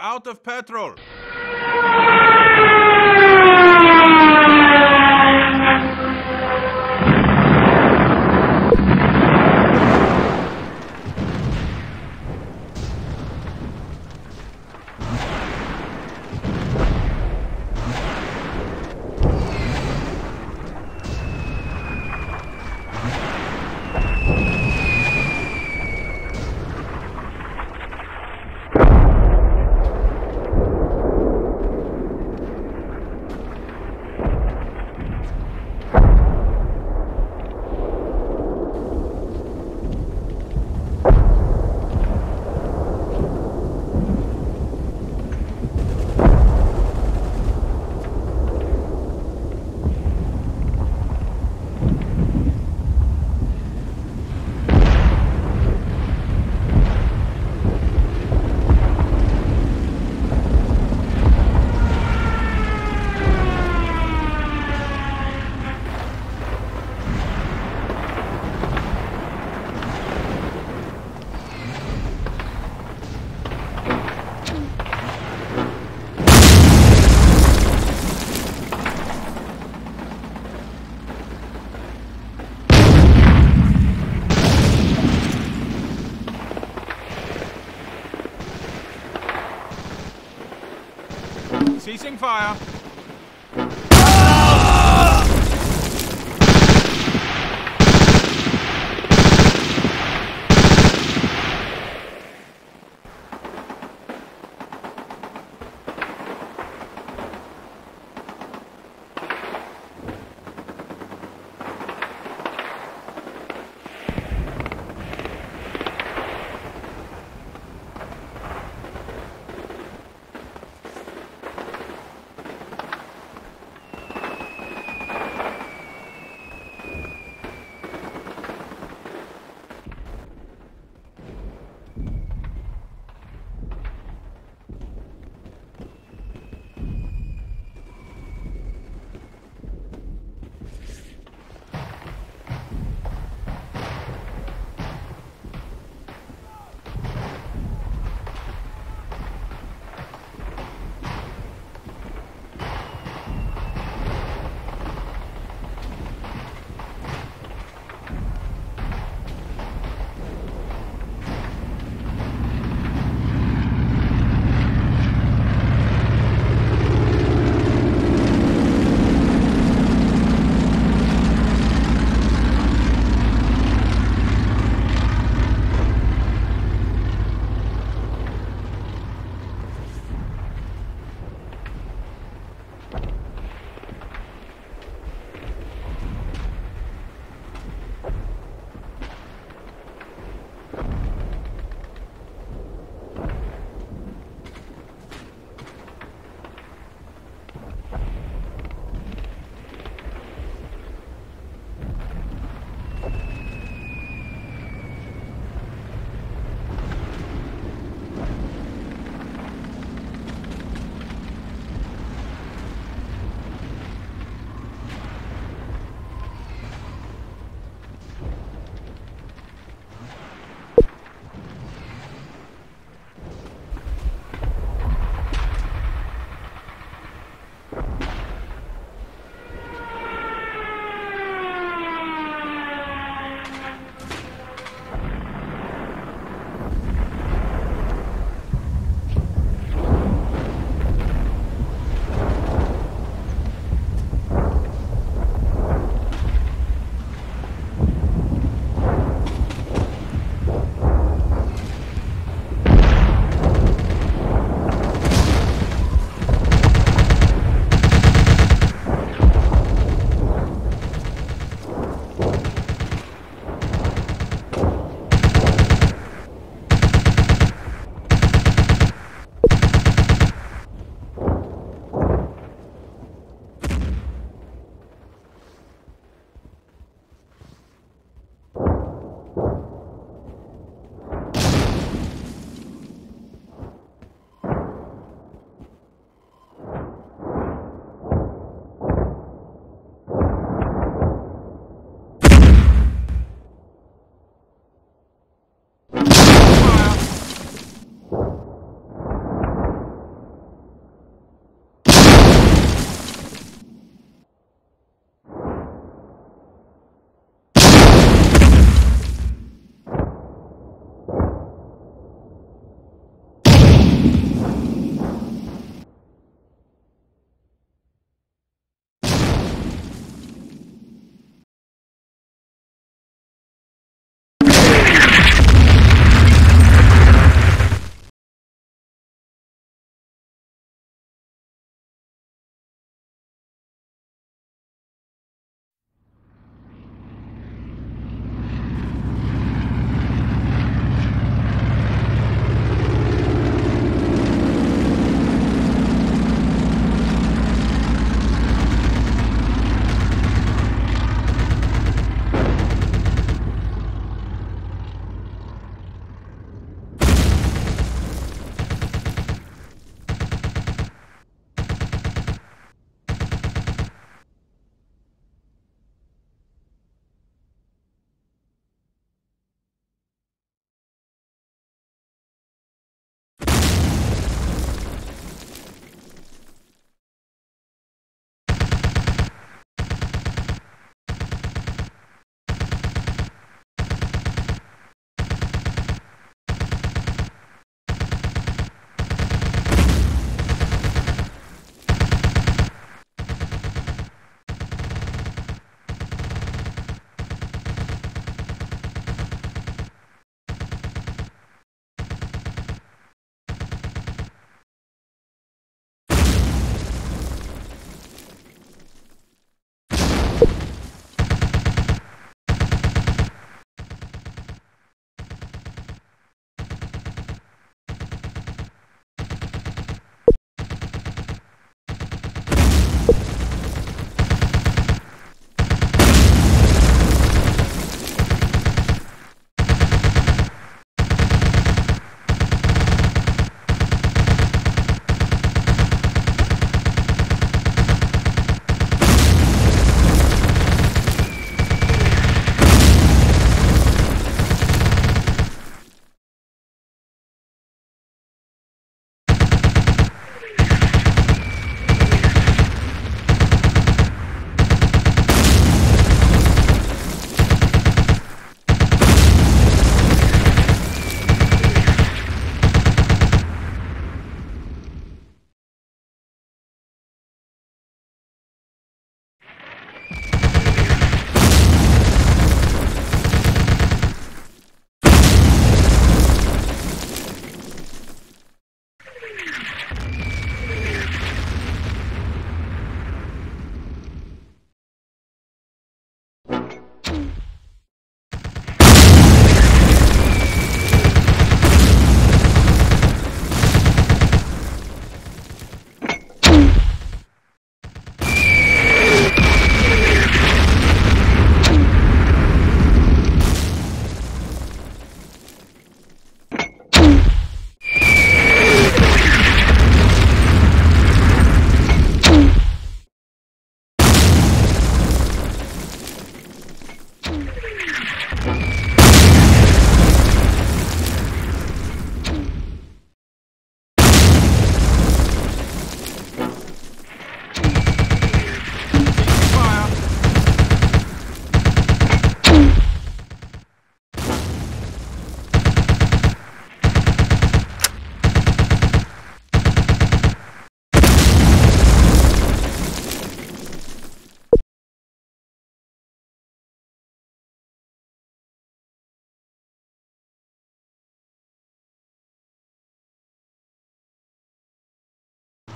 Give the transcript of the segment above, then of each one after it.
Out of petrol. Ceasing fire.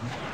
Mm-hmm.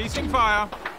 Ceasing fire.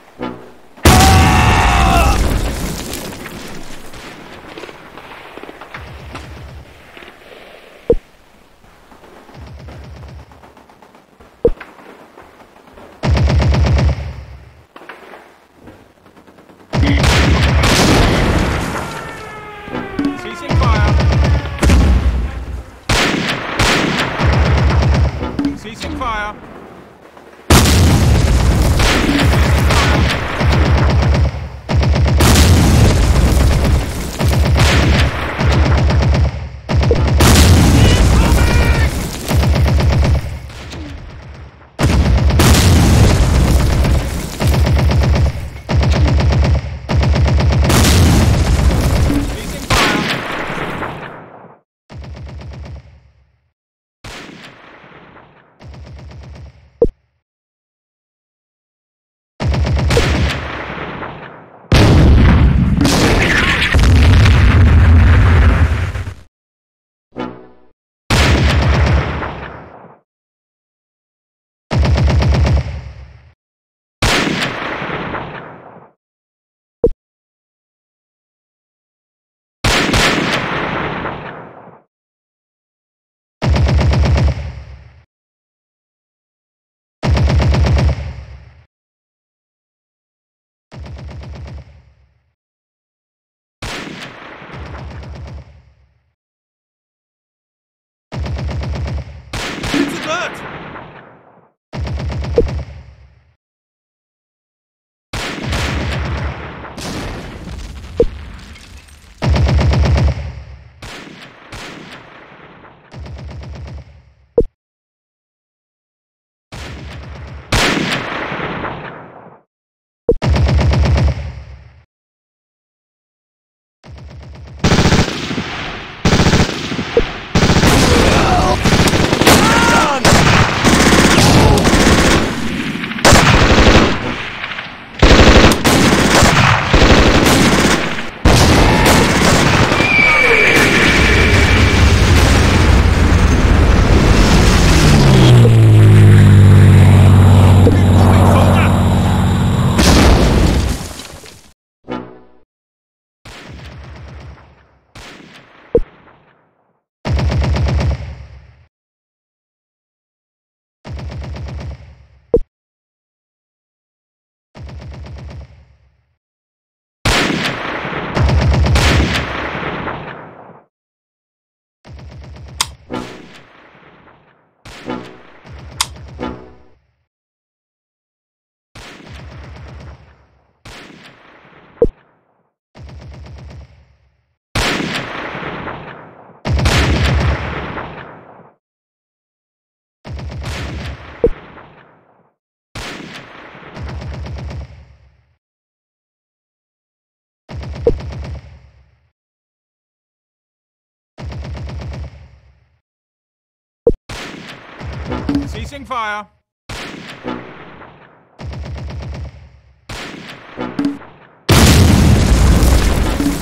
Ceasing fire.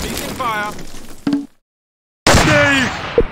Ceasing fire. Steve!